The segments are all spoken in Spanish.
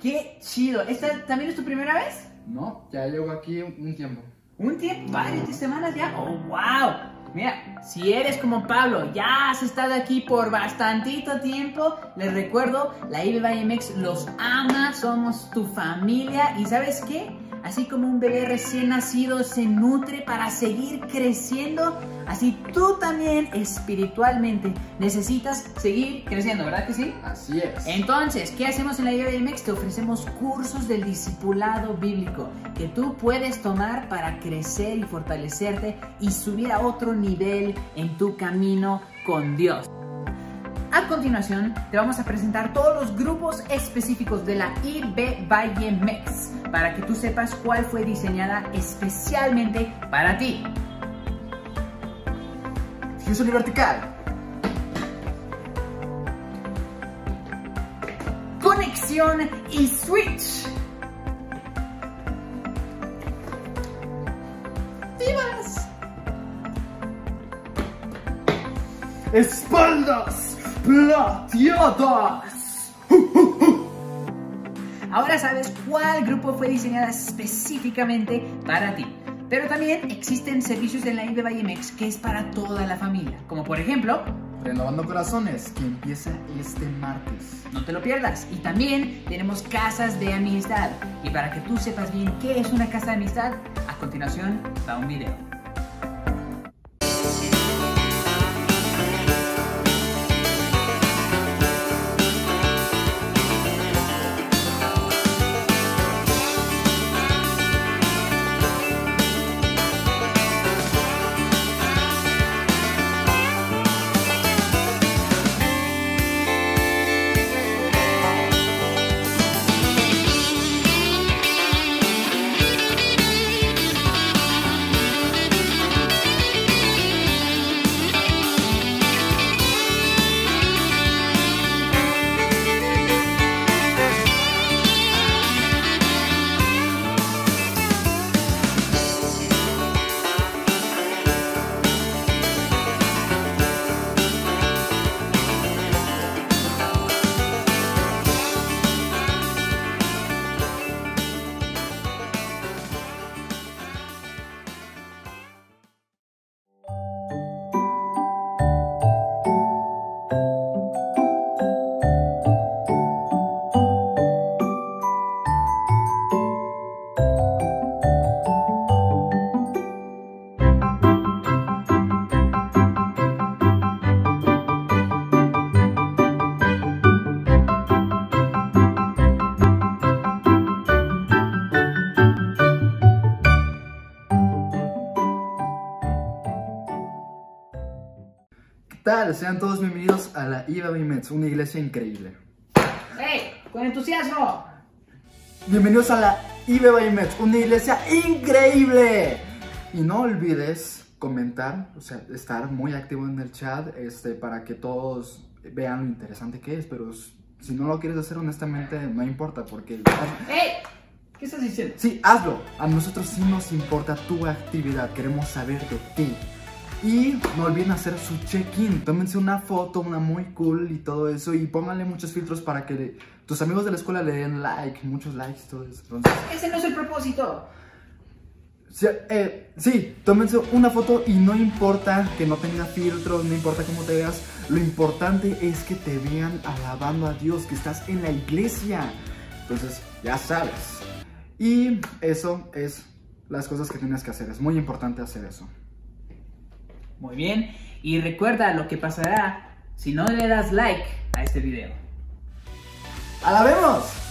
Qué chido. ¿Esta también es tu primera vez? No, ya llevo aquí un, tiempo. ¿Un tiempo? ¿Varias semanas ya? ¡Oh, wow! Mira, si eres como Pablo, ya has estado aquí por bastantito tiempo, les recuerdo, la IBMX los ama, somos tu familia y ¿sabes qué? Así como un bebé recién nacido se nutre para seguir creciendo, así tú también espiritualmente necesitas seguir creciendo, ¿verdad que sí? Así es. Entonces, ¿qué hacemos en la IBMX? Te ofrecemos cursos del discipulado bíblico que tú puedes tomar para crecer y fortalecerte y subir a otro nivel en tu camino con Dios. A continuación, te vamos a presentar todos los grupos específicos de la IB Valle Mex para que tú sepas cuál fue diseñada especialmente para ti. Fusion y vertical. Conexión y switch. ¡Divas! Espaldas plateadas. Ahora sabes cuál grupo fue diseñada específicamente para ti. Pero también existen servicios en la IB Vallemex que es para toda la familia, como por ejemplo, Renovando Corazones, que empieza este martes. no te lo pierdas. Y también tenemos casas de amistad. Y para que tú sepas bien qué es una casa de amistad, a continuación va un video. Tal? Sean todos bienvenidos a la IBA Mets, una iglesia increíble. ¡Hey! ¡Con entusiasmo! Bienvenidos a la IBA Mets, una iglesia increíble. Y no olvides comentar, o sea, estar muy activo en el chat este, para que todos vean lo interesante que es, pero si no lo quieres hacer honestamente no importa porque... ¡Hey! ¿Qué estás diciendo? Sí, hazlo. A nosotros sí nos importa tu actividad. Queremos saber de ti. Y no olviden hacer su check-in. Tómense una foto, una muy cool y todo eso. Y pónganle muchos filtros para que tus amigos de la escuela le den like, muchos likes y todo eso. Entonces, Ese no es el propósito. sí, eh, sí, tómense una foto y no importa que no tenga filtros, no importa cómo te veas. Lo importante es que te vean alabando a Dios, que estás en la iglesia. Entonces, ya sabes. Y eso es las cosas que tienes que hacer. Es muy importante hacer eso. Muy bien. Y recuerda lo que pasará si no le das like a este video. ¡Alabemos!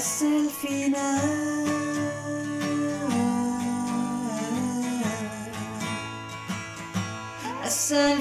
Hasta el final. Hasta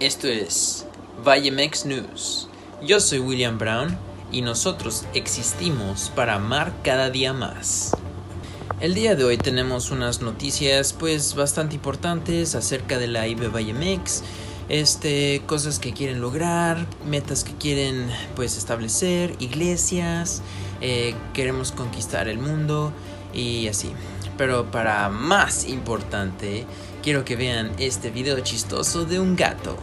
Esto es Vallemex News. Yo soy William Brown y nosotros existimos para amar cada día más. El día de hoy tenemos unas noticias pues bastante importantes acerca de la IB Vallemex, este, cosas que quieren lograr, metas que quieren pues establecer, iglesias, eh, queremos conquistar el mundo y así. Pero para más importante, quiero que vean este video chistoso de un gato.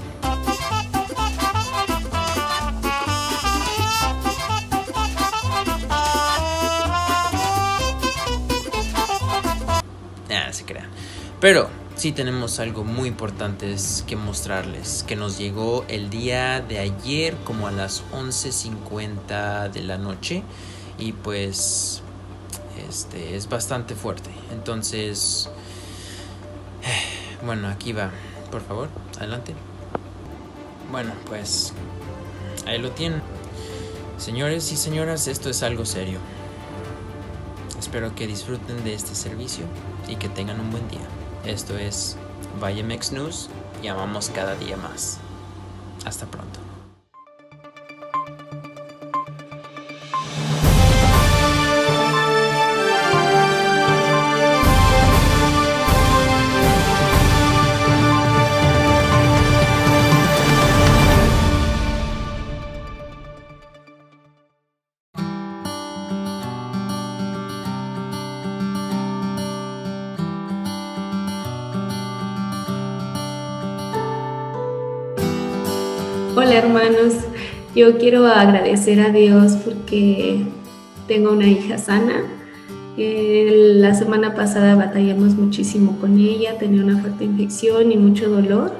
Ah, se crean. Pero sí tenemos algo muy importante que mostrarles, que nos llegó el día de ayer como a las 11.50 de la noche y pues este es bastante fuerte. Entonces, bueno, aquí va, por favor, adelante. Bueno, pues ahí lo tienen. Señores y señoras, esto es algo serio. Espero que disfruten de este servicio y que tengan un buen día. Esto es Vallemex News y amamos cada día más. Hasta pronto. Yo quiero agradecer a Dios porque tengo una hija sana. Eh, La semana pasada batallamos muchísimo con ella, tenía una fuerte infección y mucho dolor,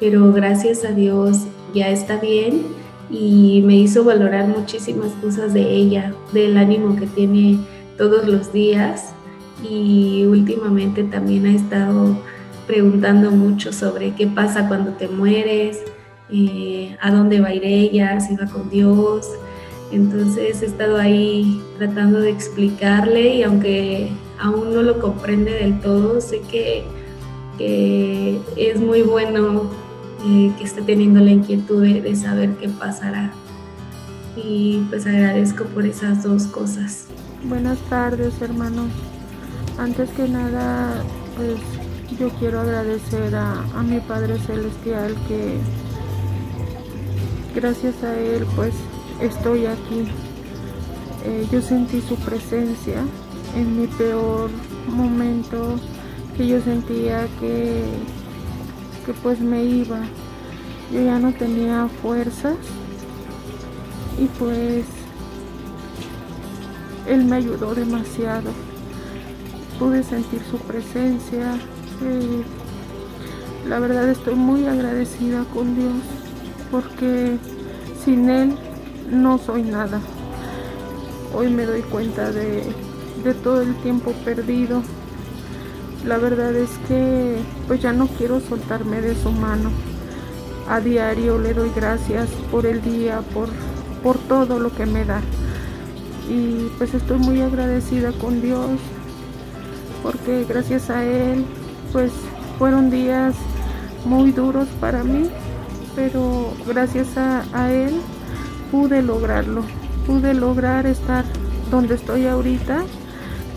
pero gracias a Dios ya está bien y me hizo valorar muchísimas cosas de ella, del ánimo que tiene todos los días y últimamente también ha estado preguntando mucho sobre qué pasa cuando te mueres, a dónde va a ir ella, si va con Dios. Entonces he estado ahí tratando de explicarle y aunque aún no lo comprende del todo, sé que, es muy bueno eh, que esté teniendo la inquietud de, saber qué pasará. Y pues agradezco por esas dos cosas. Buenas tardes, hermanos. Antes que nada, pues yo quiero agradecer a mi Padre Celestial que gracias a Él pues estoy aquí. Eh, yo sentí su presencia en mi peor momento que yo sentía que, que pues me iba. Yo ya no tenía fuerzas y pues Él me ayudó demasiado. Pude sentir su presencia. eh, la verdad estoy muy agradecida con Dios porque sin Él no soy nada. Hoy me doy cuenta de, de todo el tiempo perdido. La verdad es que pues ya no quiero soltarme de su mano. A diario le doy gracias por el día, por, por todo lo que me da. Y pues estoy muy agradecida con Dios porque gracias a Él pues fueron días muy duros para mí, pero gracias a, Él pude lograrlo. Pude lograr estar donde estoy ahorita,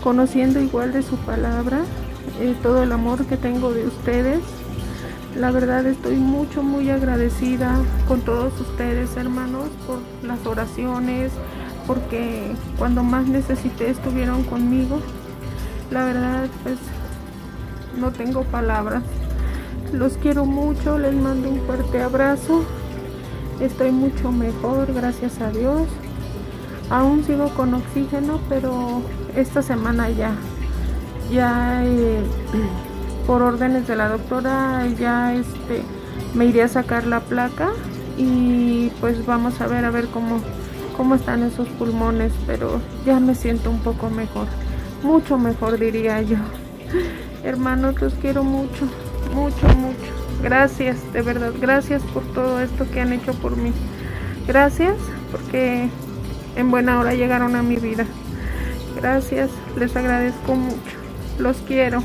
conociendo igual de su palabra, eh, todo el amor que tengo de ustedes. La verdad estoy mucho, muy agradecida con todos ustedes, hermanos, por las oraciones, porque cuando más necesité estuvieron conmigo. La verdad, pues no tengo palabras. Los quiero mucho, les mando un fuerte abrazo. Estoy mucho mejor, gracias a Dios. Aún sigo con oxígeno, pero esta semana ya, ya eh, por órdenes de la doctora, ya este, me iré a sacar la placa y pues vamos a ver a ver cómo, cómo están esos pulmones, pero ya me siento un poco mejor, mucho mejor diría yo. Hermanos, los quiero mucho, mucho, mucho. Gracias, de verdad, gracias por todo esto que han hecho por mí. Gracias porque en buena hora llegaron a mi vida. Gracias, les agradezco mucho. Los quiero.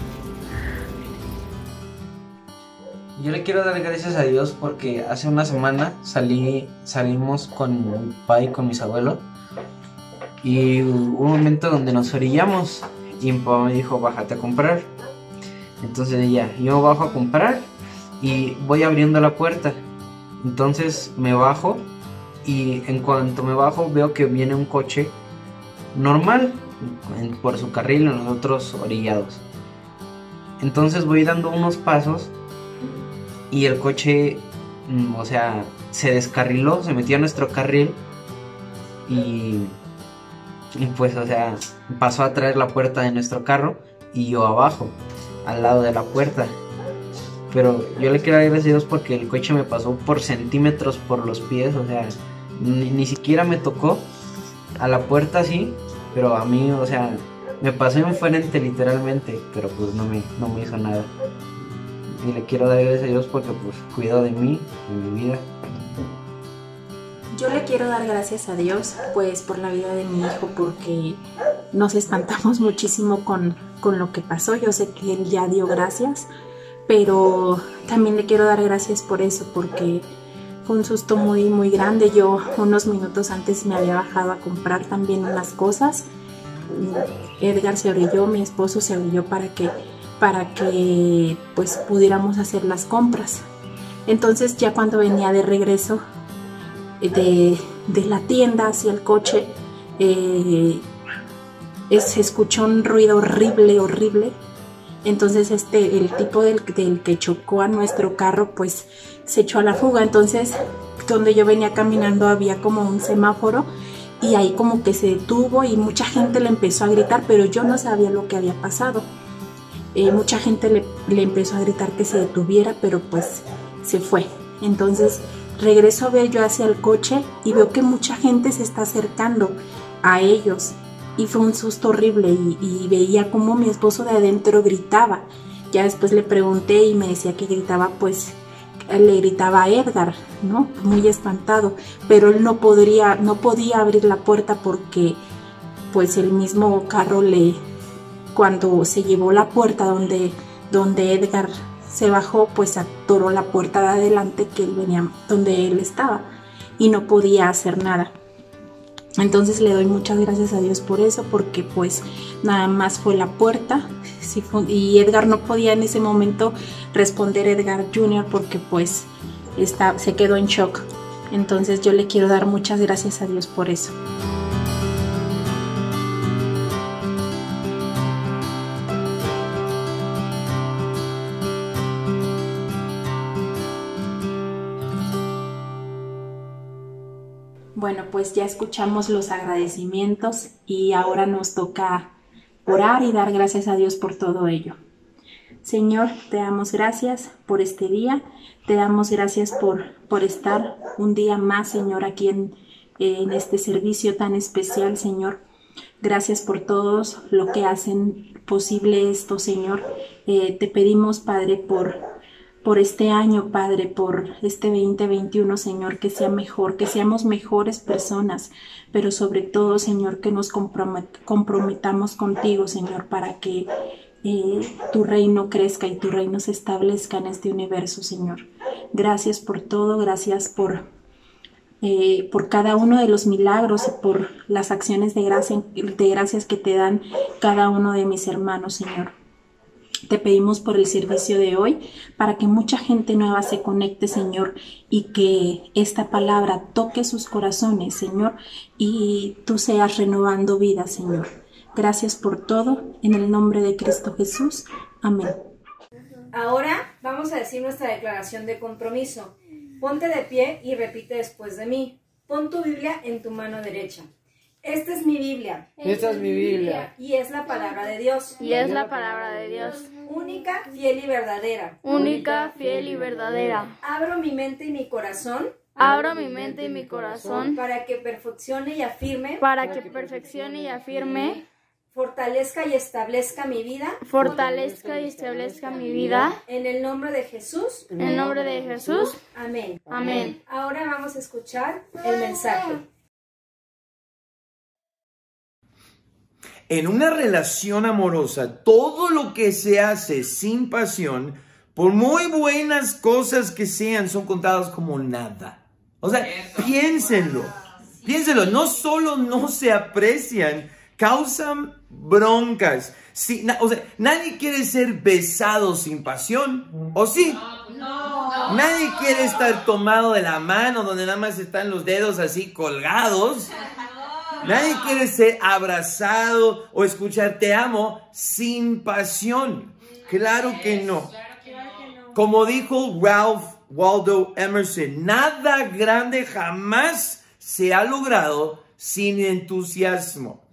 Yo le quiero dar gracias a Dios porque hace una semana salí, salimos con mi papá y con mis abuelos y hubo un momento donde nos orillamos y mi papá me dijo bájate a comprar. Entonces ya, yo bajo a comprar y voy abriendo la puerta. Entonces me bajo y en cuanto me bajo veo que viene un coche normal en- por su carril y nosotros orillados. Entonces voy dando unos pasos y el coche, mm, o sea, se descarriló, se metió a nuestro carril y, y pues, o sea, pasó a traer la puerta de nuestro carro y yo abajo, al lado de la puerta. Pero yo le quiero dar gracias a Dios porque el coche me pasó por centímetros por los pies, o sea, ni, ni siquiera me tocó a la puerta así, pero a mí, o sea, me pasó enfrente literalmente, pero pues no me, no me hizo nada. Y le quiero dar gracias a Dios porque pues cuidó de mí, de mi vida. Yo le quiero dar gracias a Dios, pues por la vida de mi hijo, porque nos espantamos muchísimo con, con lo que pasó. Yo sé que él ya dio gracias, pero también le quiero dar gracias por eso, porque fue un susto muy, muy grande. Yo unos minutos antes me había bajado a comprar también unas cosas. Edgar se orilló, mi esposo se orilló para que, para que pues pudiéramos hacer las compras. Entonces ya cuando venía de regreso de, de la tienda hacia el coche, eh, es- se escuchó un ruido horrible, horrible. Entonces este, el tipo del, del que chocó a nuestro carro, pues se echó a la fuga. Entonces, donde yo venía caminando había como un semáforo y ahí como que se detuvo y mucha gente le empezó a gritar, pero yo no sabía lo que había pasado. Eh, mucha gente le, le empezó a gritar que se detuviera, pero pues se fue. Entonces regreso a ver yo hacia el coche y veo que mucha gente se está acercando a ellos. Y fue un susto horrible y, veía como mi esposo de adentro gritaba. Ya después le pregunté y me decía que gritaba pues le gritaba a Edgar, ¿no? Muy espantado, pero él no podría, no podía abrir la puerta porque pues el mismo carro le, cuando se llevó la puerta donde, donde Edgar se bajó, pues atoró la puerta de adelante que él venía, donde él estaba y no podía hacer nada. Entonces le doy muchas gracias a Dios por eso, porque pues nada más fue la puerta y Edgar no podía en ese momento responder Edgar Jr. porque pues está, se quedó en shock. Entonces yo le quiero dar muchas gracias a Dios por eso. Pues ya escuchamos los agradecimientos y ahora nos toca orar y dar gracias a Dios por todo ello. Señor, te damos gracias por este día, te damos gracias por, por estar un día más, Señor, aquí en, en este servicio tan especial, Señor. Gracias por todos lo que hacen posible esto, Señor. Eh, te pedimos, Padre, por, por este año, Padre, por este 2021, Señor, que sea mejor, que seamos mejores personas, pero sobre todo, Señor, que nos compromet- comprometamos contigo, Señor, para que eh, tu reino crezca y tu reino se establezca en este universo, Señor. Gracias por todo, gracias por, eh, por cada uno de los milagros y por las acciones de gracias que te dan cada uno de mis hermanos, Señor. Te pedimos por el servicio de hoy para que mucha gente nueva se conecte, Señor, y que esta palabra toque sus corazones, Señor, y tú seas renovando vida, Señor. Gracias por todo, en el nombre de Cristo Jesús. Amén. Ahora vamos a decir nuestra declaración de compromiso. Ponte de pie y repite después de mí. Pon tu Biblia en tu mano derecha. Esta es mi Biblia. Esta es mi Biblia. Y es la palabra de Dios. Y es la palabra de Dios. Única, fiel y verdadera. Única, fiel y verdadera. Abro mi mente y mi corazón Abro mi mente y mi corazón para que perfeccione y afirme, para que perfeccione y afirme, fortalezca y establezca mi vida fortalezca y establezca mi vida. en el nombre de Jesús. En el nombre de Jesús. Amén. Amén. Ahora vamos a escuchar el mensaje. En una relación amorosa, todo lo que se hace sin pasión por muy buenas cosas que sean, son contadas como nada. O sea, piénsenlo. Piénsenlo, no solo no se aprecian, causan broncas. Sí, o sea, nadie quiere ser besado sin pasión, ¿o sí? Nadie quiere estar tomado de la mano donde nada más están los dedos así colgados. Nadie quiere ser abrazado o escuchar te amo sin pasión. Claro que no. Como dijo Ralph Waldo Emerson, nada grande jamás se ha logrado sin entusiasmo.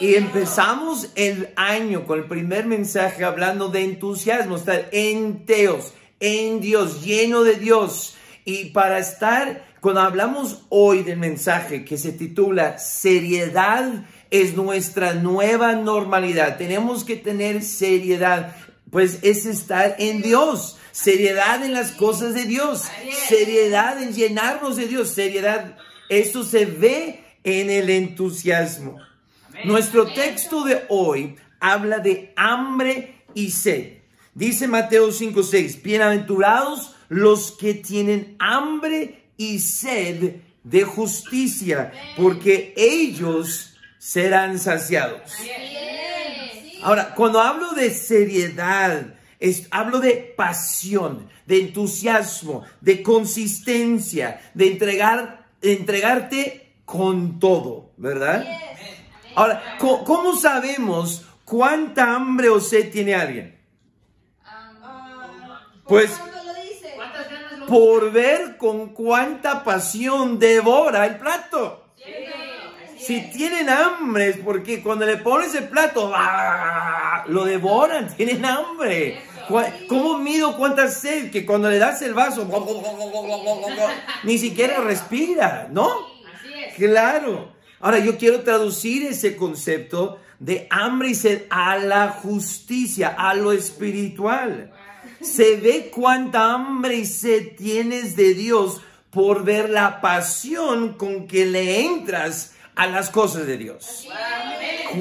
Y empezamos el año con el primer mensaje hablando de entusiasmo, estar en Teos, en Dios, lleno de Dios. Y para estar, cuando hablamos hoy del mensaje que se titula Seriedad es nuestra nueva normalidad, tenemos que tener seriedad, pues es estar en Dios, seriedad en las cosas de Dios, seriedad en llenarnos de Dios, seriedad, eso se ve en el entusiasmo. Nuestro texto de hoy habla de hambre y sed. Dice Mateo 5:6, bienaventurados los que tienen hambre y sed de justicia, porque ellos serán saciados. Ahora, cuando hablo de seriedad, es- hablo de pasión, de entusiasmo, de consistencia, de entregar, de entregarte con todo, ¿verdad? Ahora, co- ¿cómo sabemos cuánta hambre o sed tiene alguien? Pues por ver con cuánta pasión devora el plato. Si tienen hambre es porque cuando le pones el plato, ¡ah! lo devoran, tienen hambre. ¿Cómo mido cuánta sed? Que cuando le das el vaso, ni siquiera respira, ¿no? Claro. Ahora yo quiero traducir ese concepto de hambre y sed a la justicia, a lo espiritual. Se ve cuánta hambre y sed tienes de Dios por ver la pasión con que le entras a las cosas de Dios.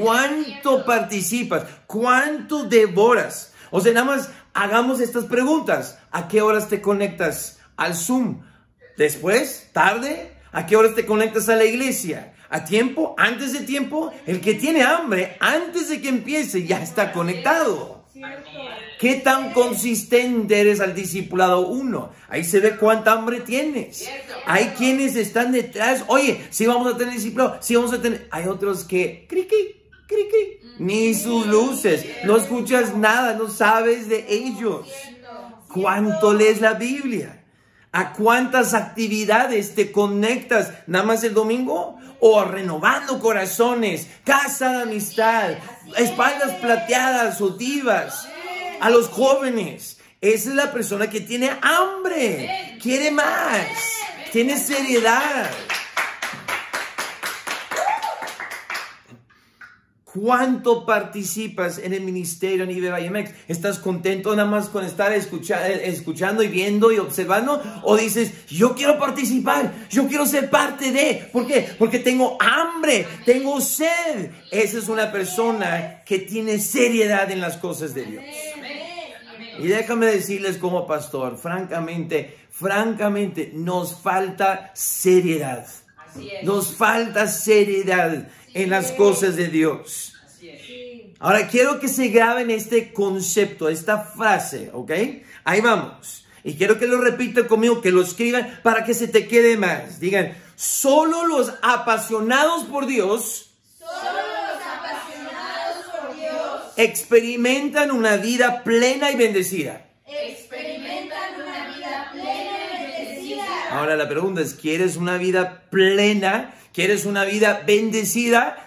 ¿Cuánto participas? ¿Cuánto devoras? O sea, nada más hagamos estas preguntas. ¿A qué horas te conectas al Zoom? ¿Después? ¿Tarde? ¿A qué horas te conectas a la iglesia? ¿A tiempo? ¿Antes de tiempo? El que tiene hambre, antes de que empiece, ya está conectado. ¿Qué tan consistente eres al discipulado uno? Ahí se ve cuánta hambre tienes. Hay quienes están detrás. Oye, si vamos a tener discipulado, si vamos a tener. Hay otros que. Criqui, criqui. Ni sus luces. No escuchas nada, no sabes de ellos. ¿Cuánto lees la Biblia? ¿A cuántas actividades te conectas? ¿Nada más el domingo? ¿O renovando corazones? Casa de amistad, espaldas plateadas o divas. A los jóvenes. Esa es la persona que tiene hambre. Quiere más. Tiene seriedad. ¿Cuánto participas en el ministerio a nivel Vallemex? ¿Estás contento nada más con estar escucha- eh, escuchando y viendo y observando? ¿O dices, yo quiero participar, yo quiero ser parte de? ¿Por qué? Porque tengo hambre, tengo sed. Esa es una persona que tiene seriedad en las cosas de Dios. Y déjame decirles como pastor, francamente, francamente, nos falta seriedad. Nos falta seriedad en las cosas de Dios. Ahora quiero que se graben este concepto, esta frase, ¿ok? Ahí vamos. Y quiero que lo repitan conmigo, que lo escriban para que se te quede más. Digan, solo los apasionados por Dios experimentan una vida plena y bendecida. Ahora la pregunta es, ¿quieres una vida plena? ¿Quieres una vida bendecida?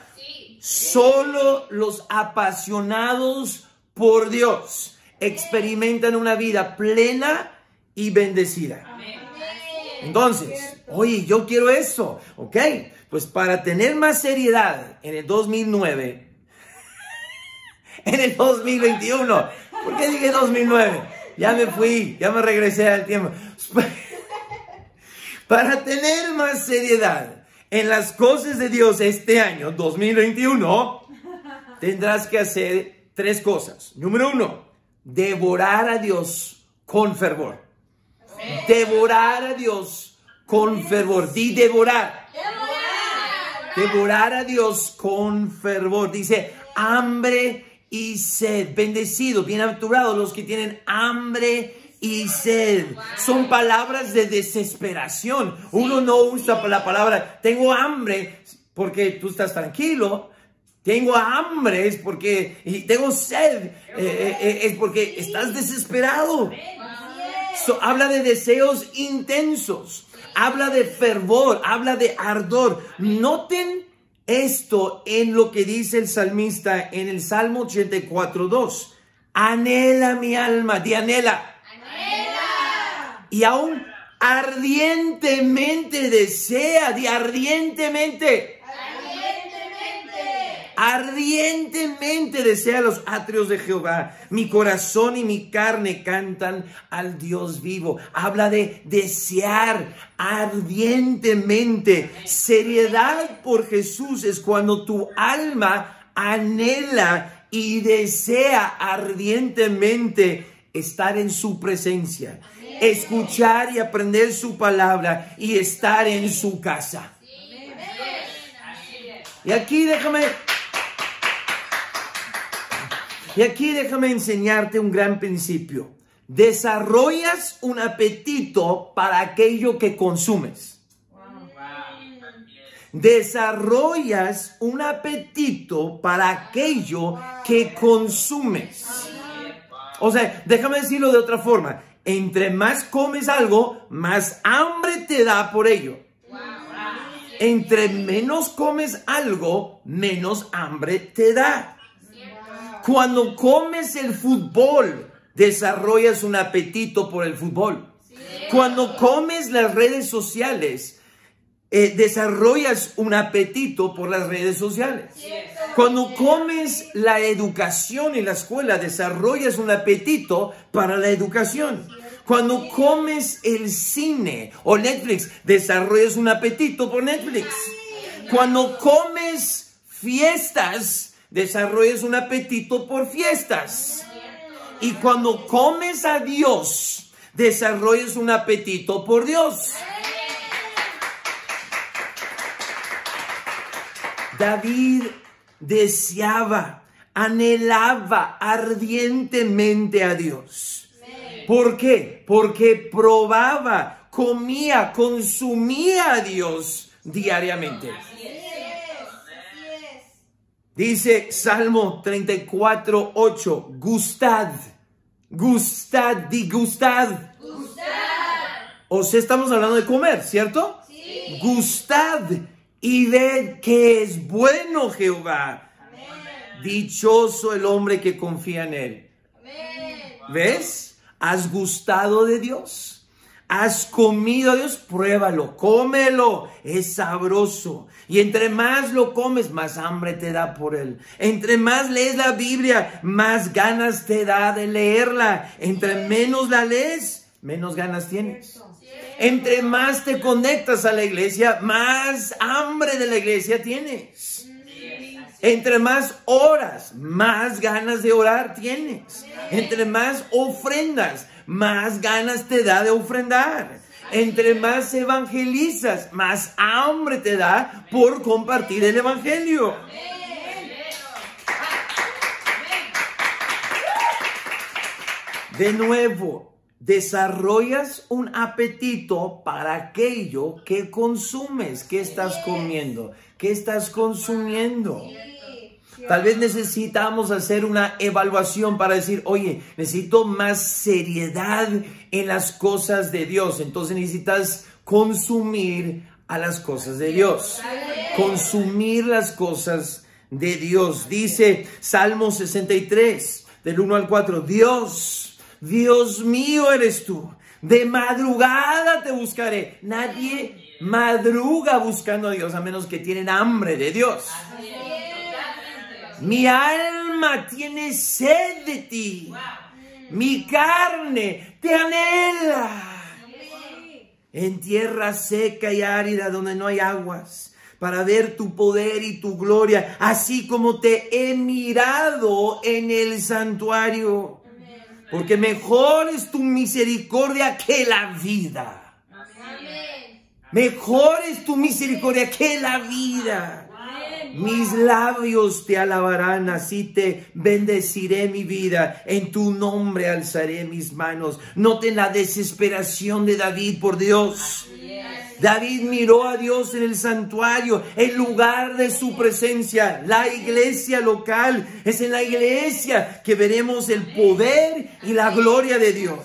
Solo los apasionados por Dios experimentan una vida plena y bendecida. Entonces, oye, yo quiero eso, ¿ok? Pues para tener más seriedad en el 2009, en el 2021, ¿por qué dije 2009? Ya me fui, ya me regresé al tiempo. Para tener más seriedad en las cosas de Dios este año 2021, tendrás que hacer tres cosas. Número uno, devorar a Dios con fervor. Devorar a Dios con fervor. Di devorar. Devorar a Dios con fervor. Dice hambre y sed. Bendecidos, bienaventurados los que tienen hambre y sed. Son palabras de desesperación. Uno no usa la palabra tengo hambre porque tú estás tranquilo. Tengo hambre es porque y tengo sed eh, eh, eh, es porque estás desesperado. Habla de deseos intensos, habla de fervor, habla de ardor. Noten esto en lo que dice el salmista en el Salmo 84.2. Anhela mi alma, di anhela. Y aún ardientemente desea, di ardientemente. Ardientemente desea los atrios de Jehová. Mi corazón y mi carne cantan al Dios vivo. Habla de desear ardientemente. Seriedad por Jesús es cuando tu alma anhela y desea ardientemente estar en su presencia, escuchar y aprender su palabra y estar en su casa. Y aquí déjame y aquí déjame enseñarte un gran principio. Desarrollas un apetito para aquello que consumes. Desarrollas un apetito para aquello que consumes. O sea, déjame decirlo de otra forma. Entre más comes algo, más hambre te da por ello. Entre menos comes algo, menos hambre te da. Cuando comes el fútbol, desarrollas un apetito por el fútbol. Cuando comes las redes sociales, eh, desarrollas un apetito por las redes sociales. Cuando comes la educación en la escuela, desarrollas un apetito para la educación. Cuando comes el cine o Netflix, desarrollas un apetito por Netflix. Cuando comes fiestas, desarrollas un apetito por fiestas. Y cuando comes a Dios, desarrollas un apetito por Dios. David deseaba, anhelaba ardientemente a Dios. ¿Por qué? Porque probaba, comía, consumía a Dios diariamente. Dice Salmo 34, 8, gustad, gustad, di gustad. O sea, estamos hablando de comer, ¿cierto? Gustad y ved que es bueno Jehová. Dichoso el hombre que confía en él. ¿Ves? ¿Has gustado de Dios? ¿Has comido a Dios? Pruébalo, cómelo, es sabroso. Y entre más lo comes, más hambre te da por él. Entre más lees la Biblia, más ganas te da de leerla. Entre menos la lees, menos ganas tienes. Entre más te conectas a la iglesia, más hambre de la iglesia tienes. Entre más horas, más ganas de orar tienes. Entre más ofrendas, más ganas te da de ofrendar. Entre más evangelizas, más hambre te da por compartir el evangelio. De nuevo, desarrollas un apetito para aquello que consumes. ¿Qué estás comiendo? ¿Qué estás consumiendo? Tal vez necesitamos hacer una evaluación para decir, oye, necesito más seriedad en las cosas de Dios. Entonces necesitas consumir a las cosas de Dios. Consumir las cosas de Dios. Dice Salmo 63, del 1 al 4, Dios, Dios mío eres tú. De madrugada te buscaré. Nadie madruga buscando a Dios a menos que tienen hambre de Dios. Mi alma tiene sed de ti. Mi carne te anhela. En tierra seca y árida donde no hay aguas, para ver tu poder y tu gloria, así como te he mirado en el santuario. Porque mejor es tu misericordia que la vida. Mejor es tu misericordia que la vida. Mis labios te alabarán, así te bendeciré mi vida. En tu nombre alzaré mis manos. Noten la desesperación de David por Dios. David miró a Dios en el santuario, el lugar de su presencia, la iglesia local. Es en la iglesia que veremos el poder y la gloria de Dios.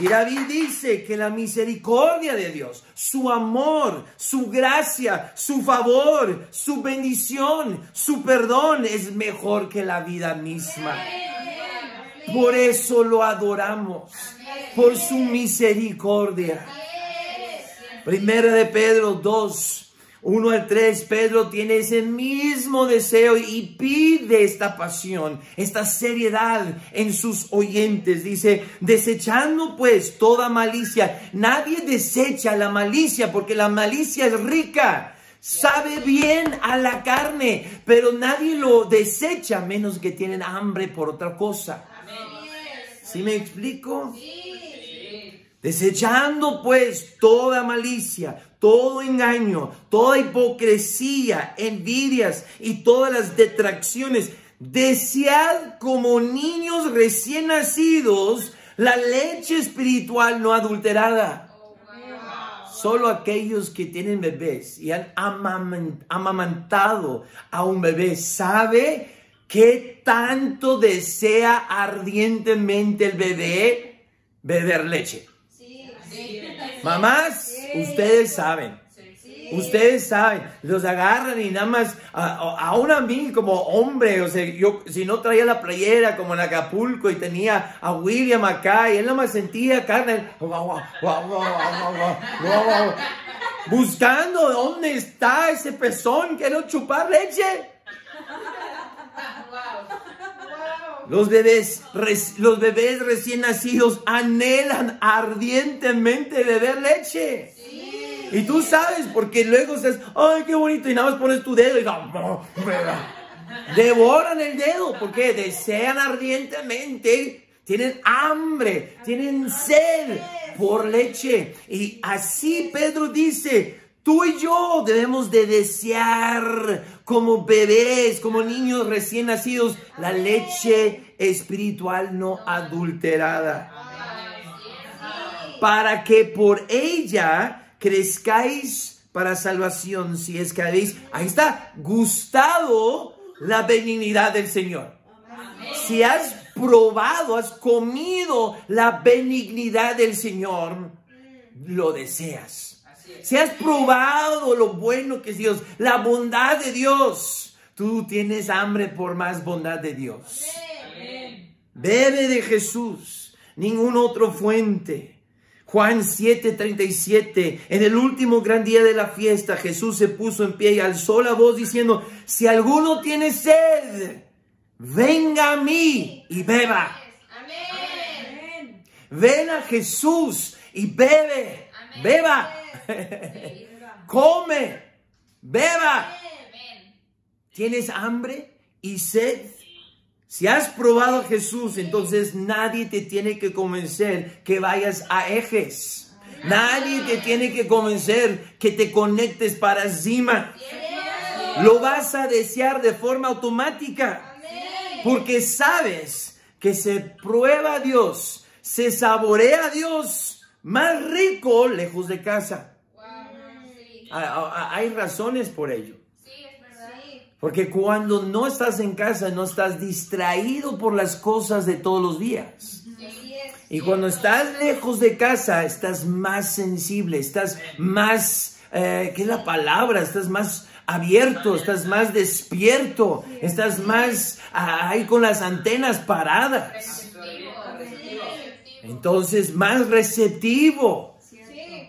Y David dice que la misericordia de Dios, su amor, su gracia, su favor, su bendición, su perdón es mejor que la vida misma. Por eso lo adoramos, por su misericordia. Primera de Pedro 2, 1 al 3, Pedro tiene ese mismo deseo y pide esta pasión, esta seriedad en sus oyentes. Dice, desechando pues toda malicia, nadie desecha la malicia porque la malicia es rica. Sabe bien a la carne, pero nadie lo desecha menos que tienen hambre por otra cosa. ¿Sí me explico? Desechando pues toda malicia, todo engaño, toda hipocresía, envidias y todas las detracciones, desead como niños recién nacidos la leche espiritual no adulterada. Solo aquellos que tienen bebés y han amaman- amamantado a un bebé sabe qué tanto desea ardientemente el bebé beber leche. Mamás, Ustedes saben. Ustedes saben, los agarran y nada más, aún a, a, mí como hombre, o sea, yo si no traía la playera como en Acapulco y tenía a William acá y él nada más sentía carne, buscando dónde está ese pezón, quiero chupar leche. Los bebés, los bebés recién nacidos anhelan ardientemente beber leche. Y tú sabes, porque luego estás, ay, qué bonito, y nada más pones tu dedo y no, devoran el dedo, porque desean ardientemente, tienen hambre, tienen sed por leche. Y así Pedro dice, tú y yo debemos de desear como bebés, como niños recién nacidos, la leche espiritual no adulterada. Para que por ella crezcáis para salvación, si es que habéis, ahí está, gustado la benignidad del Señor. Si has probado, has comido la benignidad del Señor, lo deseas. Si has probado lo bueno que es Dios, la bondad de Dios, tú tienes hambre por más bondad de Dios. Bebe de Jesús, ningún otro fuente. Juan 7:37, en el último gran día de la fiesta, Jesús se puso en pie y alzó la voz diciendo, si alguno tiene sed, venga a mí y beba. Ven a Jesús y bebe, beba, come, beba. ¿Tienes hambre y sed? Si has probado a Jesús, entonces nadie te tiene que convencer que vayas a ejes. Nadie te tiene que convencer que te conectes para encima. Lo vas a desear de forma automática. Porque sabes que se prueba a Dios, se saborea a Dios más rico lejos de casa. Ah, ah, Hay razones por ello. Porque cuando no estás en casa, no estás distraído por las cosas de todos los días. Y cuando estás lejos de casa, estás más sensible, estás más, eh, ¿qué es la palabra? Estás más abierto, estás más despierto, estás más ah, ahí con las antenas paradas. Entonces, más receptivo.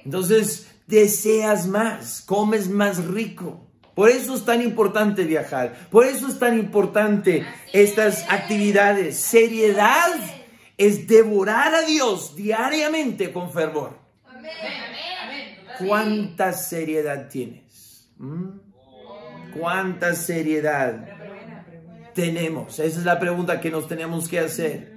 Entonces, deseas más, comes más rico. Por eso es tan importante viajar. Por eso es tan importante estas actividades. Seriedad es devorar a Dios diariamente con fervor. ¿Cuánta seriedad tienes? ¿Mm? ¿Cuánta seriedad? tenemos? Esa es la pregunta que nos tenemos que hacer.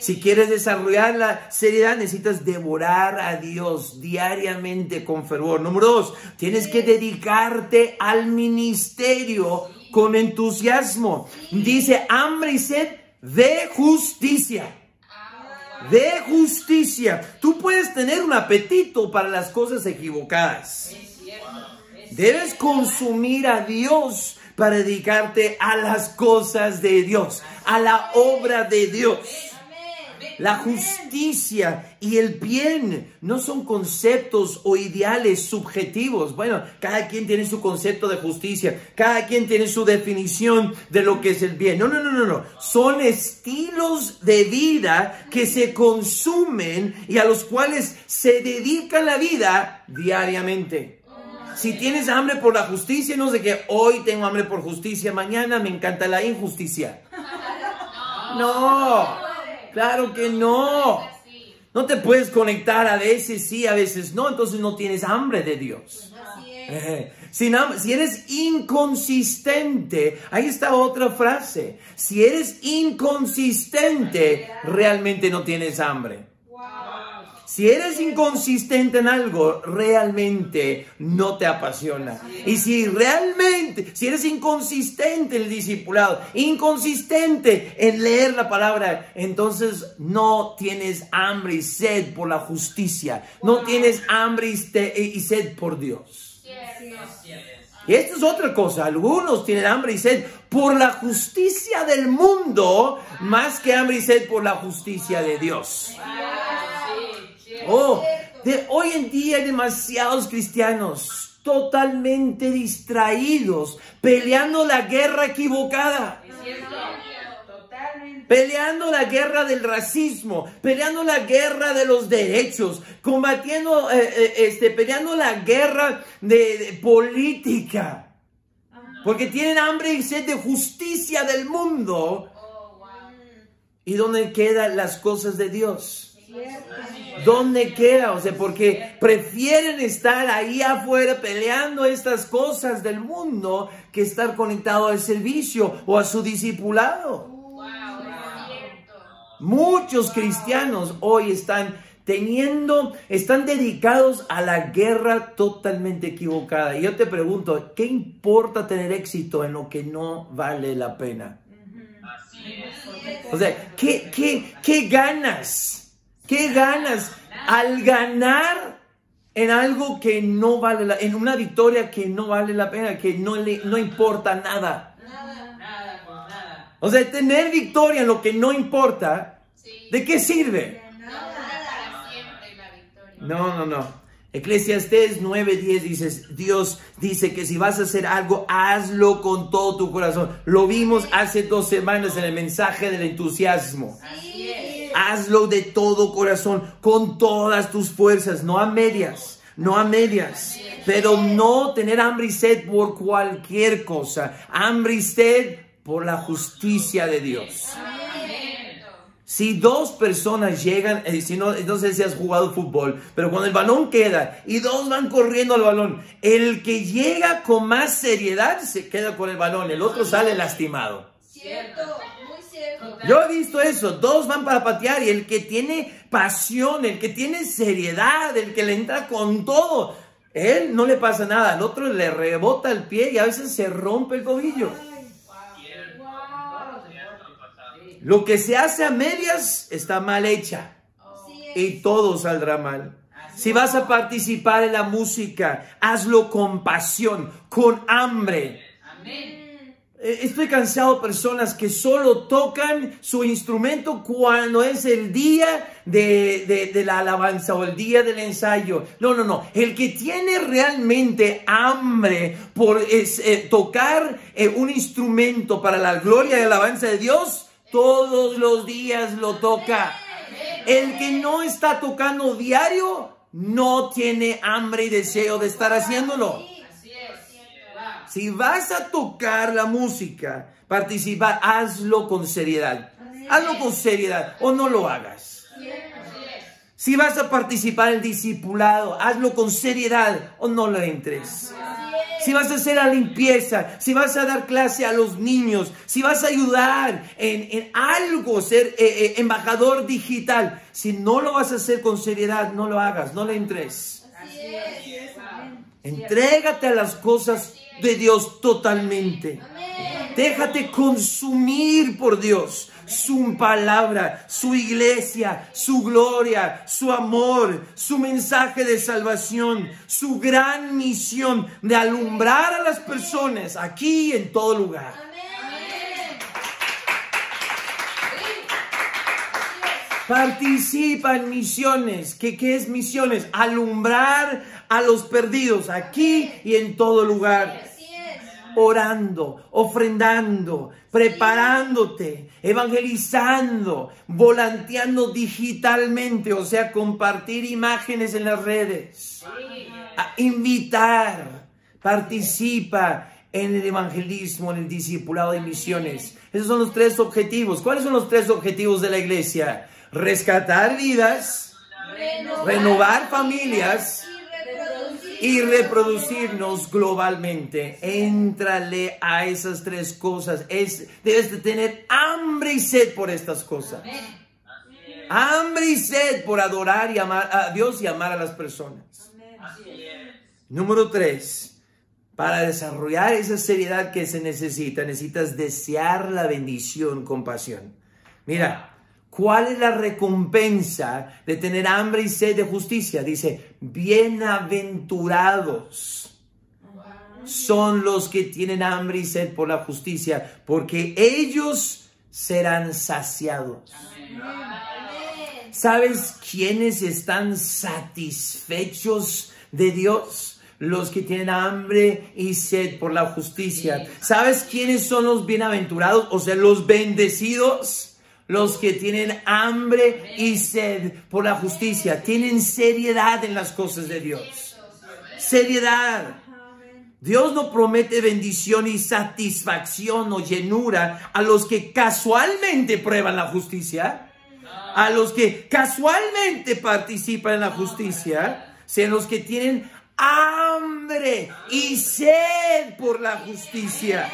Si quieres desarrollar la seriedad, necesitas devorar a Dios diariamente con fervor. Número dos, tienes que dedicarte al ministerio con entusiasmo. Dice hambre y sed de justicia. De justicia. Tú puedes tener un apetito para las cosas equivocadas. Debes consumir a Dios para dedicarte a las cosas de Dios, a la obra de Dios. La justicia y el bien no son conceptos o ideales subjetivos. Bueno, cada quien tiene su concepto de justicia, cada quien tiene su definición de lo que es el bien. No, no, no, no, no. Son estilos de vida que se consumen y a los cuales se dedica la vida diariamente. Si tienes hambre por la justicia, no sé que hoy tengo hambre por justicia, mañana me encanta la injusticia. No. Claro que no. No te puedes conectar a veces sí, a veces no, entonces no tienes hambre de Dios. Eh, Si, si eres inconsistente, ahí está otra frase. Si eres inconsistente, realmente no tienes hambre. Si eres inconsistente en algo, realmente no te apasiona. Y si realmente, si eres inconsistente en el discipulado, inconsistente en leer la palabra, entonces no tienes hambre y sed por la justicia. No tienes hambre y, sed por Dios. Y esto es otra cosa. Algunos tienen hambre y sed por la justicia del mundo más que hambre y sed por la justicia de Dios. Oh, de, hoy en día hay demasiados cristianos totalmente distraídos, peleando la guerra equivocada. Peleando la guerra del racismo, peleando la guerra de los derechos, combatiendo, eh, eh, este, peleando la guerra de, de política. Porque tienen hambre y sed de justicia del mundo. ¿Y dónde quedan las cosas de Dios? ¿Dónde queda? O sea, porque prefieren estar ahí afuera peleando estas cosas del mundo que estar conectado al servicio o a su discipulado. Muchos cristianos hoy están teniendo, están dedicados a la guerra totalmente equivocada. Y yo te pregunto, ¿qué importa tener éxito en lo que no vale la pena? O sea, ¿qué, qué, qué ganas? ¿Qué ganas al ganar en algo que no vale la en una victoria que no vale la pena, que no le no importa nada? O sea, tener victoria en lo que no importa, ¿de qué sirve? No, no, no. Eclesiastés 9:10 dice, Dios dice que si vas a hacer algo, hazlo con todo tu corazón. Lo vimos hace dos semanas en el mensaje del entusiasmo. Hazlo de todo corazón, con todas tus fuerzas, no a medias, no a medias. Pero no tener hambre y sed por cualquier cosa. Hambre y sed por la justicia de Dios. Si dos personas llegan, eh, si no, no sé si has jugado fútbol, pero cuando el balón queda y dos van corriendo al balón, el que llega con más seriedad se queda con el balón, el otro sale lastimado. Yo he visto eso, dos van para patear y el que tiene pasión, el que tiene seriedad, el que le entra con todo, él no le pasa nada, al otro le rebota el pie y a veces se rompe el tobillo. Lo que se hace a medias está mal hecha y todo saldrá mal. Si vas a participar en la música, hazlo con pasión, con hambre. Eh, Estoy cansado de personas que solo tocan su instrumento cuando es el día de, de- de la alabanza o el día del ensayo. No, no, no. El que tiene realmente hambre por es, eh, tocar eh, un instrumento para la gloria y alabanza de Dios, todos los días lo toca. El que no está tocando diario, no tiene hambre y deseo de estar haciéndolo. Si vas a tocar la música, participar, hazlo con seriedad. Hazlo con seriedad o no lo hagas. Si vas a participar el discipulado, hazlo con seriedad o no lo entres. Si vas a hacer la limpieza, si vas a dar clase a los niños, si vas a ayudar en, en algo, ser eh, eh, embajador digital, si no lo vas a hacer con seriedad, no lo hagas, no le entres. Entrégate a las cosas de Dios totalmente. Déjate consumir por Dios, su palabra, su iglesia, su gloria, su amor, su mensaje de salvación, su gran misión de alumbrar a las personas aquí y en todo lugar. Participa en misiones. ¿Qué, ¿Qué es misiones? Alumbrar a los perdidos aquí y en todo lugar orando, ofrendando, preparándote, evangelizando, volanteando digitalmente, o sea, compartir imágenes en las redes, a invitar, participa en el evangelismo, en el discipulado de misiones. Esos son los tres objetivos. ¿Cuáles son los tres objetivos de la iglesia? Rescatar vidas, renovar familias y reproducirnos globalmente. Éntrale a esas tres cosas. Es, debes de tener hambre y sed por estas cosas. Hambre y sed por adorar y amar a Dios y amar a las personas. Número tres. Para desarrollar esa seriedad que se necesita, necesitas desear la bendición con pasión. Mira, ¿Cuál es la recompensa de tener hambre y sed de justicia? Dice, bienaventurados son los que tienen hambre y sed por la justicia, porque ellos serán saciados. ¿Sabes quiénes están satisfechos de Dios? Los que tienen hambre y sed por la justicia. ¿Sabes quiénes son los bienaventurados? O sea, los bendecidos los que tienen hambre y sed por la justicia, tienen seriedad en las cosas de Dios. Seriedad. Dios no promete bendición y satisfacción o llenura a los que casualmente prueban la justicia, a los que casualmente participan en la justicia, sino los que tienen hambre y sed por la justicia.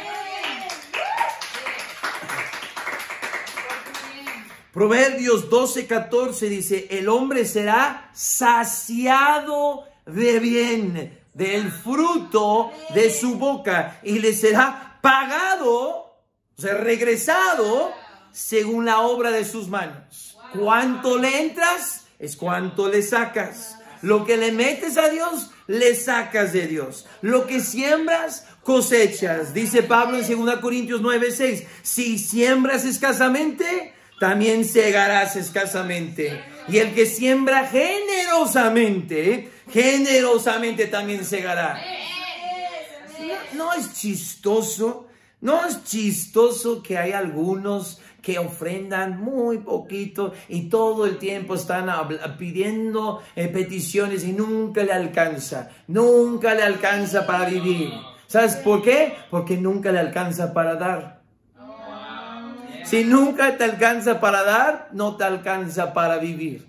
Proverbios 12, 14 dice, el hombre será saciado de bien del fruto de su boca y le será pagado, o sea, regresado según la obra de sus manos. Cuánto le entras es cuánto le sacas. Lo que le metes a Dios, le sacas de Dios. Lo que siembras, cosechas. Dice Pablo en 2 Corintios 9, 6. Si siembras escasamente, también segarás escasamente. Y el que siembra generosamente, generosamente también segará. No, no es chistoso, no es chistoso que hay algunos que ofrendan muy poquito y todo el tiempo están pidiendo eh, peticiones y nunca le alcanza, nunca le alcanza para vivir. ¿Sabes por qué? Porque nunca le alcanza para dar. Si nunca te alcanza para dar, no te alcanza para vivir.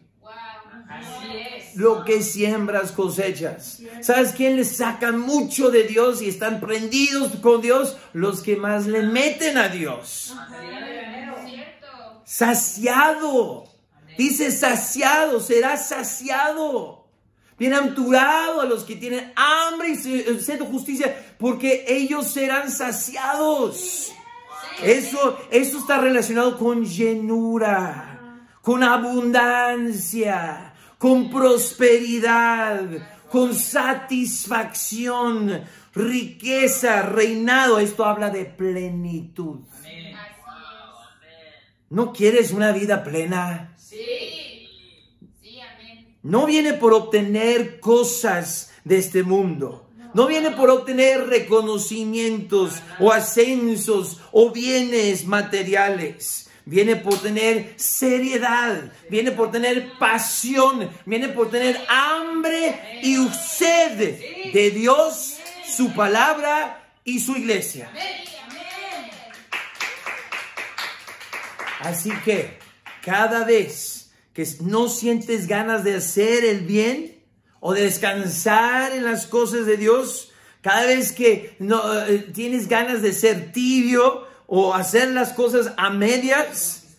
Lo que siembras cosechas. ¿Sabes quién le saca mucho de Dios y están prendidos con Dios? Los que más le meten a Dios. Saciado. Dice saciado, será saciado. Bienaventurado a los que tienen hambre y sed de justicia, porque ellos serán saciados. Eso, eso está relacionado con llenura, con abundancia, con prosperidad, con satisfacción, riqueza, reinado. Esto habla de plenitud. ¿No quieres una vida plena? No viene por obtener cosas de este mundo. No viene por obtener reconocimientos o ascensos o bienes materiales. Viene por tener seriedad, viene por tener pasión, viene por tener hambre y sed de Dios, su palabra y su iglesia. Así que cada vez que no sientes ganas de hacer el bien o de descansar en las cosas de Dios, cada vez que no, eh, tienes ganas de ser tibio o hacer las cosas a medias,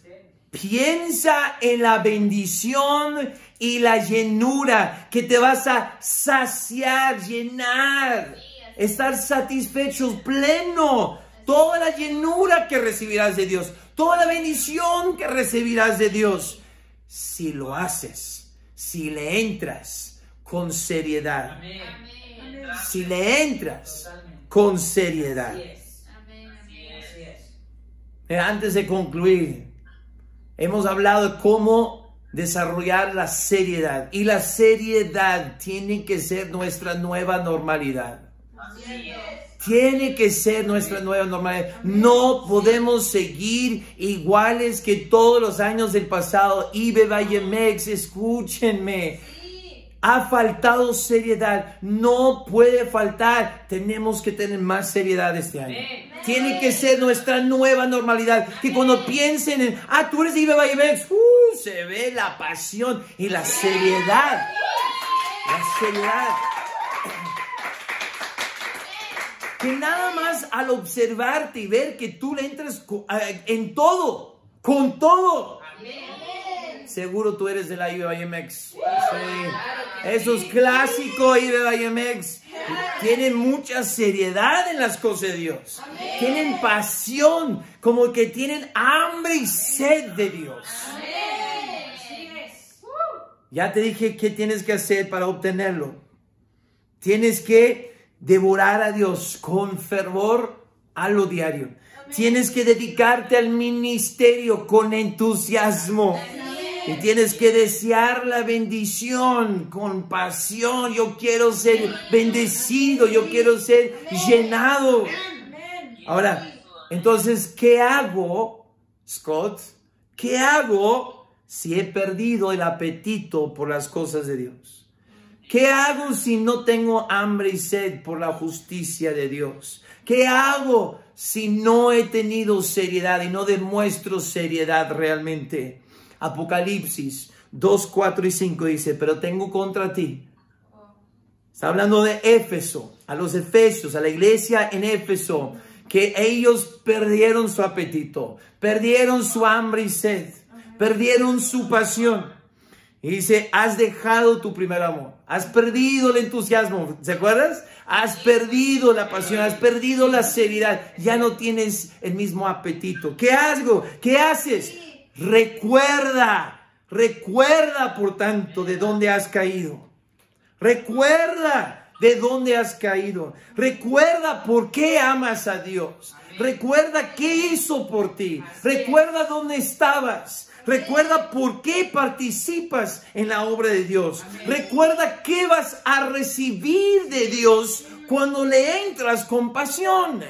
piensa en la bendición y la llenura que te vas a saciar, llenar, estar satisfecho, pleno. Toda la llenura que recibirás de Dios, toda la bendición que recibirás de Dios, si lo haces, si le entras con seriedad, si le entras con seriedad. Eh, Antes de concluir, hemos hablado de cómo desarrollar la seriedad y la seriedad tiene que ser nuestra nueva normalidad. Tiene que ser nuestra nueva normalidad. No podemos seguir iguales que todos los años del pasado. Ibe Vallemex, escúchenme. Ha faltado seriedad. No puede faltar. Tenemos que tener más seriedad este año. Tiene que ser nuestra nueva normalidad. Que cuando piensen en, ah, tú eres Ibe Vallemex, uh, se ve la pasión y la seriedad. La seriedad. Que nada más al observarte y ver que tú le entras eh, en todo, con todo. Seguro tú eres de la IBMX. Sí. Eso es clásico IBMX. Tienen mucha seriedad en las cosas de Dios. Tienen pasión, como que tienen hambre y sed de Dios. Ya te dije qué tienes que hacer para obtenerlo. Tienes que devorar a Dios con fervor a lo diario. Tienes que dedicarte al ministerio con entusiasmo. Y tienes que desear la bendición con pasión. Yo quiero ser bendecido, yo quiero ser llenado. Ahora, entonces, ¿qué hago, Scott? ¿Qué hago si he perdido el apetito por las cosas de Dios? ¿Qué hago si no tengo hambre y sed por la justicia de Dios? ¿Qué hago si no he tenido seriedad y no demuestro seriedad realmente? Apocalipsis 2, 4 y 5 dice, pero tengo contra ti. Está hablando de Éfeso, a los Efesios, a la iglesia en Éfeso, que ellos perdieron su apetito, perdieron su hambre y sed, perdieron su pasión. Y dice, has dejado tu primer amor, has perdido el entusiasmo, ¿se acuerdas? Has perdido la pasión, has perdido la seriedad, ya no tienes el mismo apetito. ¿Qué hago? ¿Qué haces? Recuerda, recuerda por tanto de dónde has caído. Recuerda de dónde has caído. Recuerda por qué amas a Dios. Recuerda qué hizo por ti. Recuerda dónde estabas. Recuerda por qué participas en la obra de Dios. Recuerda qué vas a recibir de Dios cuando le entras con pasión.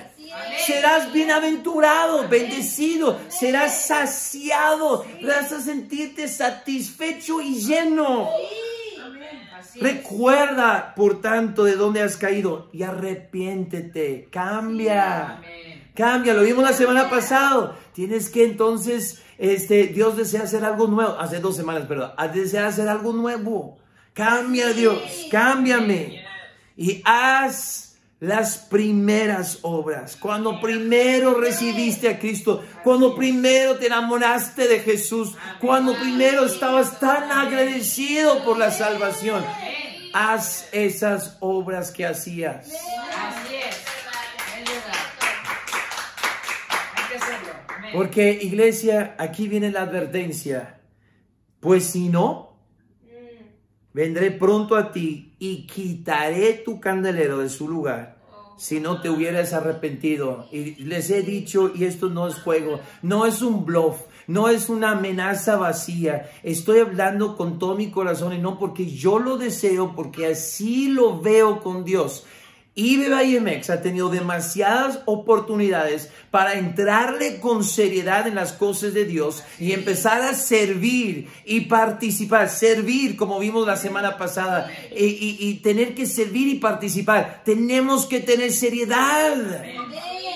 Serás bienaventurado, bendecido, serás saciado, vas a sentirte satisfecho y lleno. Recuerda, por tanto, de dónde has caído y arrepiéntete, cambia. Cambia, lo vimos la semana pasada. Tienes que entonces, este, Dios desea hacer algo nuevo. Hace dos semanas, perdón. Desea hacer algo nuevo. Cambia, Dios, cámbiame. Y haz las primeras obras. Cuando primero recibiste a Cristo, cuando primero te enamoraste de Jesús, cuando primero estabas tan agradecido por la salvación. Haz esas obras que hacías. Así es. Es verdad. Hay que hacerlo. Amén. Porque iglesia, aquí viene la advertencia. Pues si no, vendré pronto a ti y quitaré tu candelero de su lugar. Si no te hubieras arrepentido. Y les he dicho, y esto no es juego, no es un bluff, no es una amenaza vacía. Estoy hablando con todo mi corazón y no porque yo lo deseo, porque así lo veo con Dios. IBE IMX ha tenido demasiadas oportunidades para entrarle con seriedad en las cosas de Dios y empezar a servir y participar. Servir, como vimos la semana pasada, y, y- y tener que servir y participar. Tenemos que tener seriedad.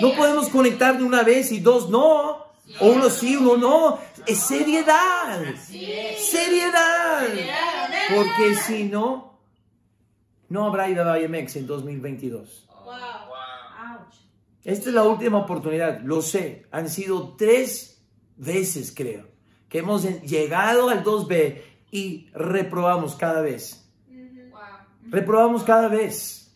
No podemos conectar de una vez y dos no. O uno sí, uno no. Es seriedad. Seriedad. Porque si no, no habrá IBE IMX en 2022. Esta es la última oportunidad, lo sé. Han sido tres veces, creo, que hemos llegado al 2B y reprobamos cada vez. Reprobamos cada vez.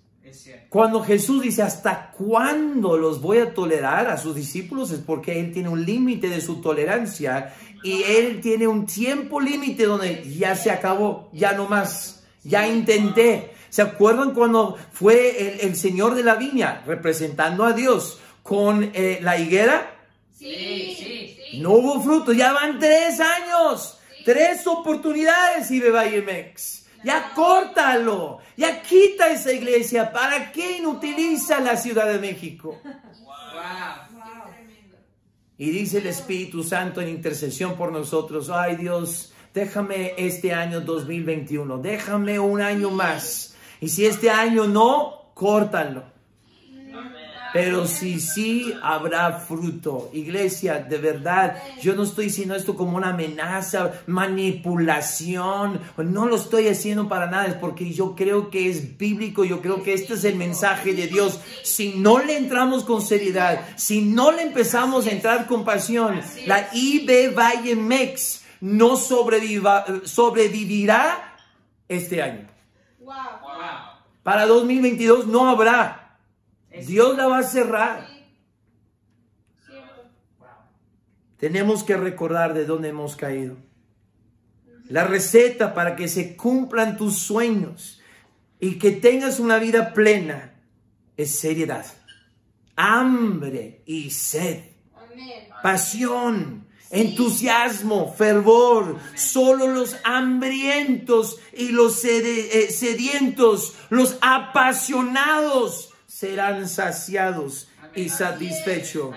Cuando Jesús dice, ¿hasta cuándo los voy a tolerar a sus discípulos? Es porque Él tiene un límite de su tolerancia y Él tiene un tiempo límite donde ya se acabó, ya no más, ya intenté. ¿Se acuerdan cuando fue el, el Señor de la viña representando a Dios con eh, la higuera? Sí, sí, sí. No hubo fruto, ya van tres años, tres oportunidades y Mex. Ya córtalo, ya quita esa iglesia. ¿Para qué inutiliza la Ciudad de México? Y dice el Espíritu Santo en intercesión por nosotros, ay Dios, déjame este año 2021, déjame un año más. Y si este año no, córtalo. Pero si sí habrá fruto. Iglesia, de verdad, yo no estoy diciendo esto como una amenaza, manipulación. No lo estoy haciendo para nada, es porque yo creo que es bíblico, yo creo que este es el mensaje de Dios. Si no le entramos con seriedad, si no le empezamos a entrar con pasión, la IB Valle Mex no sobreviva, sobrevivirá este año. Para 2022 no habrá. Dios la va a cerrar. Tenemos que recordar de dónde hemos caído. La receta para que se cumplan tus sueños y que tengas una vida plena es seriedad, hambre y sed, pasión, entusiasmo, fervor. Solo los hambrientos y los eh, sedientos, los apasionados serán saciados y satisfechos.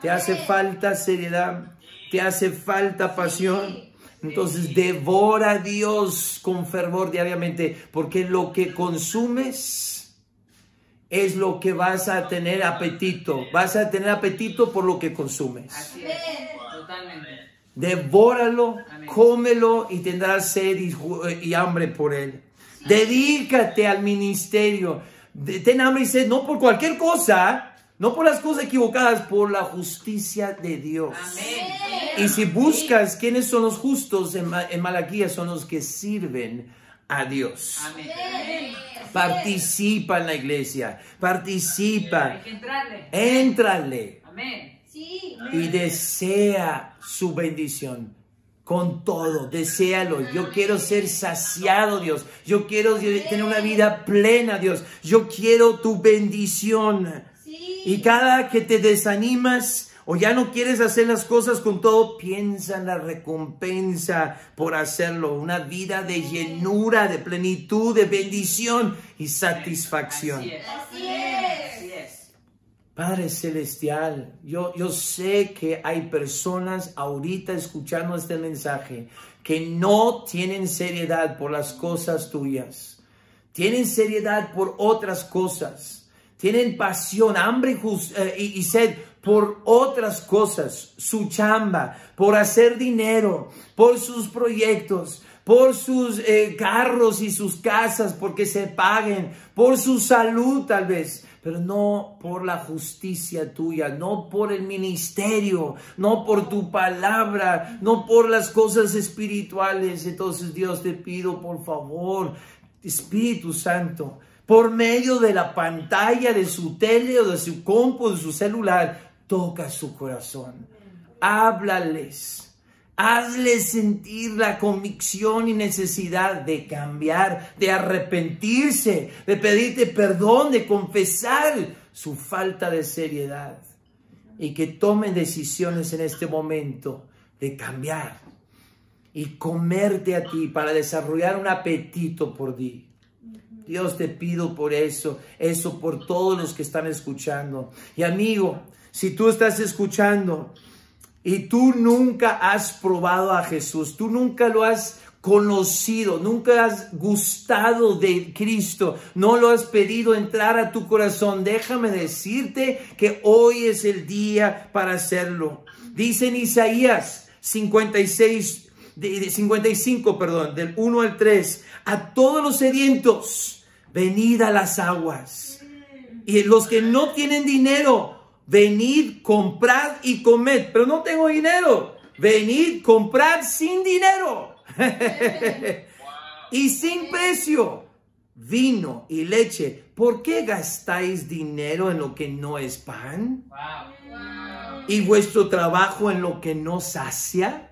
Te hace falta seriedad, te hace falta pasión. Entonces devora a Dios con fervor diariamente, porque lo que consumes es lo que vas a tener apetito. Vas a tener apetito por lo que consumes. Devóralo, cómelo y tendrás sed y, y hambre por él. Dedícate al ministerio. Ten hambre y sed, no por cualquier cosa, no por las cosas equivocadas, por la justicia de Dios. Y si buscas quiénes son los justos en, en Malaquía, son los que sirven a Dios. Participa en la iglesia, participa. Y desea su bendición con todo, deséalo. Yo quiero ser saciado, Dios. Yo quiero tener una vida plena, Dios. Yo quiero tu bendición. Y cada que te desanimas o ya no quieres hacer las cosas con todo, piensa en la recompensa por hacerlo. Una vida de llenura, de plenitud, de bendición y satisfacción. Así es. Padre Celestial, yo, yo sé que hay personas ahorita escuchando este mensaje que no tienen seriedad por las cosas tuyas. Tienen seriedad por otras cosas. Tienen pasión, hambre eh, y, y sed por otras cosas. Su chamba, por hacer dinero, por sus proyectos, por sus eh, carros y sus casas, porque se paguen, por su salud tal vez pero no por la justicia tuya, no por el ministerio, no por tu palabra, no por las cosas espirituales. Entonces Dios te pido, por favor, Espíritu Santo, por medio de la pantalla de su tele o de su compu, de su celular, toca su corazón. Háblales Hazle sentir la convicción y necesidad de cambiar, de arrepentirse, de pedirte perdón, de confesar su falta de seriedad. Y que tomen decisiones en este momento de cambiar y comerte a ti para desarrollar un apetito por ti. Dios te pido por eso, eso por todos los que están escuchando. Y amigo, si tú estás escuchando y tú nunca has probado a Jesús, tú nunca lo has conocido, nunca has gustado de Cristo, no lo has pedido entrar a tu corazón, déjame decirte que hoy es el día para hacerlo. Dice en Isaías 56, 55, perdón, del 1 al 3, a todos los sedientos, venid a las aguas. Y los que no tienen dinero, venid, comprad y comed, pero no tengo dinero. Venid, comprad sin dinero y sin precio vino y leche. ¿Por qué gastáis dinero en lo que no es pan? ¿Y vuestro trabajo en lo que no sacia?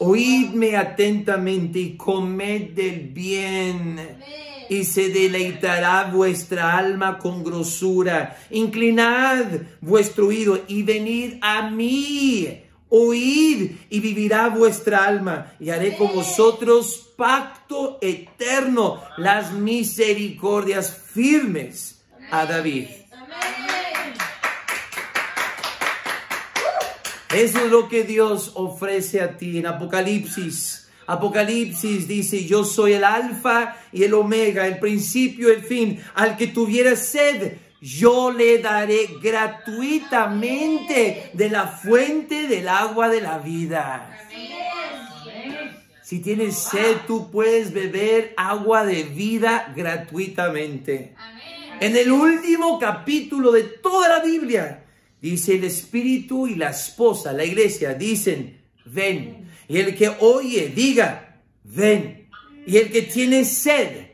Oídme atentamente y comed del bien, y se deleitará vuestra alma con grosura. Inclinad vuestro oído y venid a mí. Oíd y vivirá vuestra alma, y haré con vosotros pacto eterno, las misericordias firmes a David. Eso es lo que Dios ofrece a ti en Apocalipsis. Apocalipsis dice, yo soy el alfa y el omega, el principio y el fin. Al que tuviera sed, yo le daré gratuitamente de la fuente del agua de la vida. Si tienes sed, tú puedes beber agua de vida gratuitamente. En el último capítulo de toda la Biblia, dice el Espíritu y la esposa, la iglesia, dicen, ven. Y el que oye, diga, ven. Y el que tiene sed,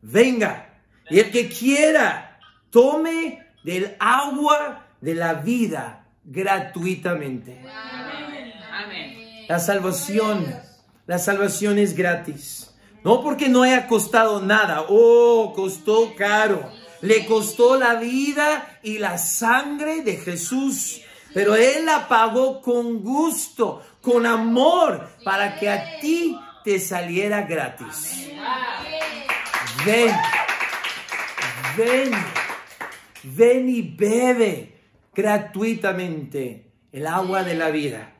venga. Y el que quiera, tome del agua de la vida gratuitamente. La salvación, la salvación es gratis. No porque no haya costado nada. Oh, costó caro. Le costó la vida y la sangre de Jesús. Pero Él la pagó con gusto, con amor, para que a ti te saliera gratis. Ven, ven, ven y bebe gratuitamente el agua de la vida.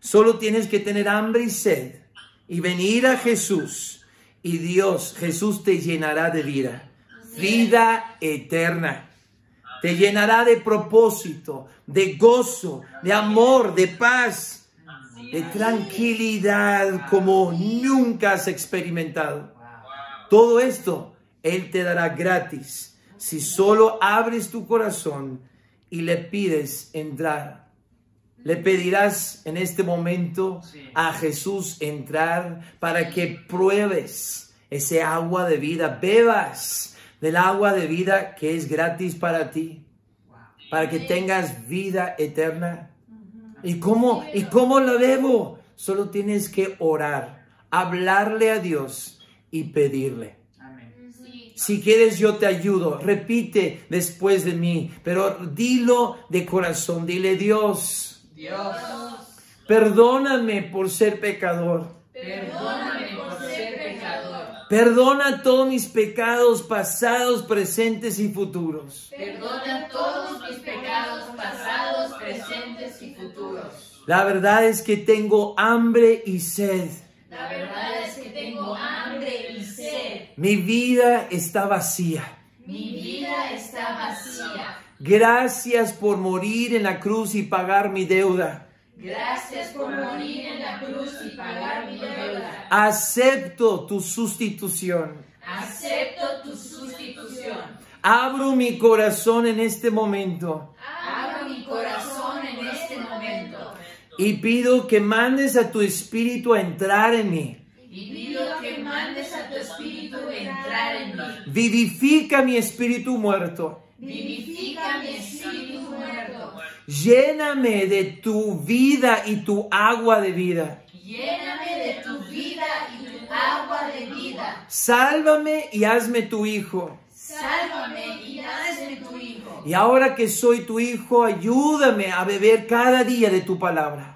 Solo tienes que tener hambre y sed y venir a Jesús y Dios, Jesús te llenará de vida, vida eterna. Te llenará de propósito, de gozo, de amor, de paz, de tranquilidad como nunca has experimentado. Todo esto Él te dará gratis si solo abres tu corazón y le pides entrar. Le pedirás en este momento a Jesús entrar para que pruebes ese agua de vida, bebas del agua de vida que es gratis para ti, para que tengas vida eterna. ¿Y cómo, ¿Y cómo lo bebo? Solo tienes que orar, hablarle a Dios y pedirle. Si quieres yo te ayudo, repite después de mí, pero dilo de corazón, dile Dios, Dios, perdóname por ser pecador. perdóname por ser pecador. Perdona todos mis pecados pasados, presentes y futuros. Perdona todos mis pecados La verdad es que tengo hambre y sed. La verdad es que tengo hambre y sed. Mi vida está vacía. Mi vida está vacía. Gracias por morir en la cruz y pagar mi deuda. Gracias por morir en la cruz y pagar mi deuda. Acepto tu sustitución. Acepto tu sustitución. Abro mi corazón en este momento Abro mi corazón en este momento y pido que mandes a tu espíritu a entrar en mí. y pido que mandes a tu espíritu entrar en mí. Vivifica mi espíritu muerto. Vivifica mi espíritu muerto. Lléname de tu vida y tu agua de vida. Lléname de tu vida y tu agua de vida. Sálvame y hazme tu hijo. Sálvame y hazme tu hijo. Y ahora que soy tu hijo, ayúdame a beber cada día de tu palabra.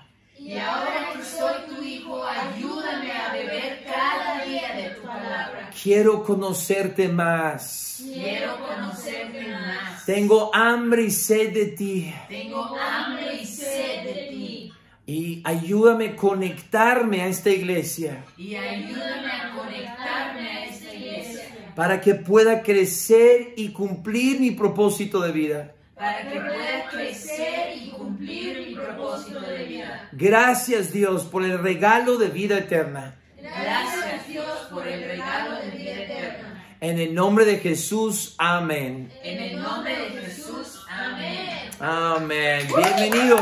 Y ahora que soy tu hijo, ayúdame a beber cada día de tu palabra. Quiero conocerte más. Quiero conocerte más. Tengo hambre y sed de ti. Tengo hambre y sed de ti. Y ayúdame a conectarme a esta iglesia Y ayúdame a conectarme a esta iglesia. para que pueda crecer y cumplir mi propósito de vida. Para que pueda crecer y cumplir mi propósito de vida. Gracias Dios por el regalo de vida eterna. Gracias Dios por el regalo de vida eterna. En el nombre de Jesús, amén. En el nombre de Jesús, amén. Amén. Bienvenidos.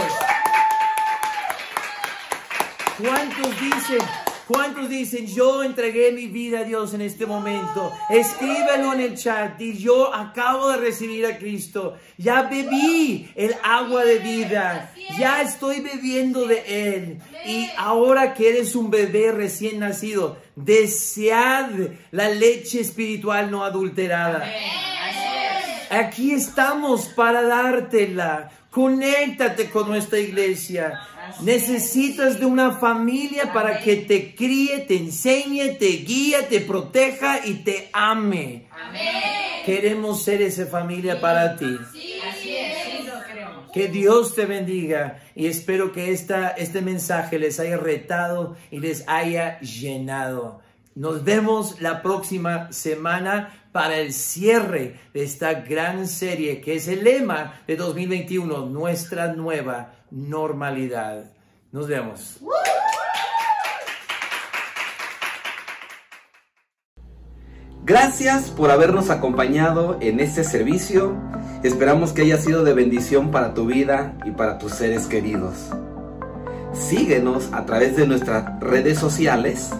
¿Cuántos dicen? ¿Cuántos dicen yo entregué mi vida a Dios en este momento? Escríbelo en el chat y yo acabo de recibir a Cristo. Ya bebí el agua de vida. Ya estoy bebiendo de Él. Y ahora que eres un bebé recién nacido, desead la leche espiritual no adulterada. Aquí estamos para dártela. Conéctate con nuestra iglesia. Necesitas de una familia para que te críe, te enseñe, te guíe, te proteja y te ame. Queremos ser esa familia para ti. Que Dios te bendiga y espero que esta, este mensaje les haya retado y les haya llenado. Nos vemos la próxima semana para el cierre de esta gran serie que es el lema de 2021, nuestra nueva normalidad. Nos vemos. Gracias por habernos acompañado en este servicio. Esperamos que haya sido de bendición para tu vida y para tus seres queridos. Síguenos a través de nuestras redes sociales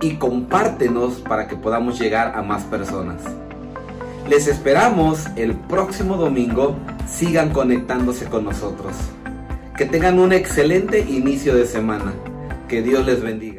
y compártenos para que podamos llegar a más personas. Les esperamos el próximo domingo. Sigan conectándose con nosotros. Que tengan un excelente inicio de semana. Que Dios les bendiga.